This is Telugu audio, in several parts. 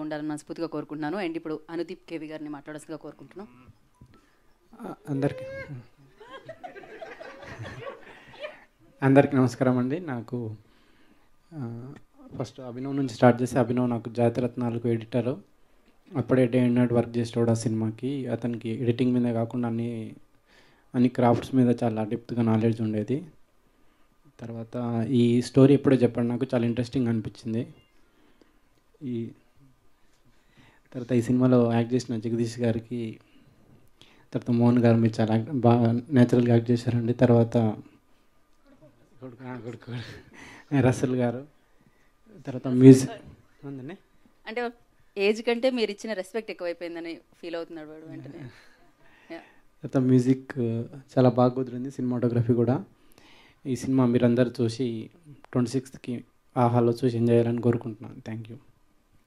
ఉండాలని మనస్ఫూర్తిగా కోరుకుంటున్నాను. అండ్ ఇప్పుడు అనుదీప్ కేవి గారిని మాట్లాడాల్సిందిగా కోరుకుంటున్నాం. అందరికీ. అందరికీ నమస్కారం అండి. నాకు ఫస్ట్ అభినవ్ నుంచి స్టార్ట్ చేసి అభినవ్ నాకు జాతిరత్నాలకు ఎడిటర్. అప్పుడే డే అండ్ నైట్ వర్క్ చేసేవాడు ఆ సినిమాకి. అతనికి ఎడిటింగ్ మీద కాకుండా అన్ని అన్ని క్రాఫ్ట్స్ మీద చాలా డెప్త్గా నాలెడ్జ్ ఉండేది. తర్వాత ఈ స్టోరీ ఎప్పుడో చెప్పండి. నాకు చాలా ఇంట్రెస్టింగ్ అనిపించింది. ఈ తర్వాత ఈ సినిమాలో యాక్ట్ చేసిన జగదీష్ గారికి తర్వాత మోహన్ గారు మీరు చాలా యాక్ట్- బాగా నేచురల్గా యాక్ట్ చేశారండి. తర్వాత కొడుకు రసల్ గారు తర్వాత మ్యూజిక్ ఉందండి అంటే ఏజ్ కంటే మీరు ఇచ్చిన రెస్పెక్ట్ ఎక్కువైపోయిందని ఫీల్ అవుతున్నాడు వాడు వెంటనే. తర్వాత మ్యూజిక్ చాలా బాగా కుదిరింది సినిమాటోగ్రఫీ కూడా. ఈ సినిమా మీరందరూ చూసి ట్వంటీ సిక్స్త్కి ఆహాలో చూసి ఎంజాయ్ చేయాలని కోరుకుంటున్నాను. Thank you.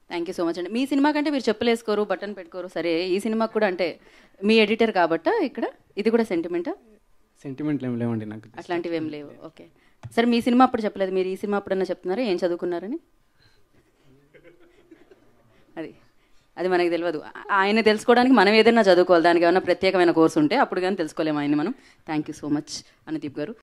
Thank you so much అండి. మీ సినిమా కంటే మీరు చెప్పులు వేసుకోరు బటన్ పెట్టుకోరు. సరే ఈ సినిమాకి కూడా అంటే మీ ఎడిటర్ కాబట్ట ఇక్కడ? ఇది కూడా సెంటిమెంటా సెంటిమెంట్లు ఏం లేవండి నాకు. అట్లాంటివి ఏం లేవు. ఓకే. సరే మీ సినిమా అప్పుడు చెప్పలేదు. మీరు ఈ సినిమా అప్పుడన్నా చెప్తున్నారా? ఏం చదువుకున్నారని? అది అది మనకి తెలియదు ఆయన తెలుసుకోవడానికి మనం ఏదైనా చదువుకోవాలి. దానికి ఏమైనా ప్రత్యేకమైన కోర్సు ఉంటే అప్పుడు కానీ తెలుసుకోలేము ఆయన్ని మనం. Thank you so much Anudeep గారు.